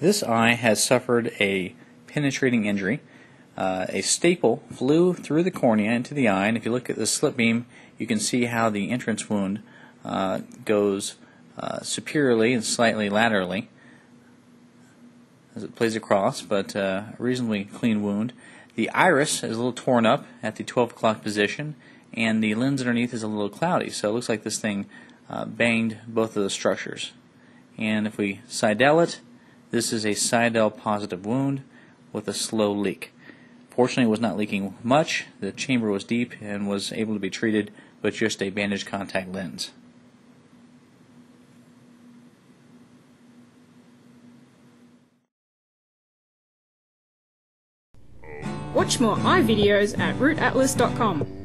This eye has suffered a penetrating injury. Uh, a staple flew through the cornea into the eye, and if you look at the slit beam, you can see how the entrance wound uh, goes uh, superiorly and slightly laterally as it plays across, but uh, a reasonably clean wound. The iris is a little torn up at the 12 o'clock position, and the lens underneath is a little cloudy, so it looks like this thing uh, banged both of the structures. And if we Seidel it, this is a Seidel positive wound with a slow leak. Fortunately, it was not leaking much. The chamber was deep and was able to be treated with just a bandaged contact lens. Watch more eye videos at rootatlas.com.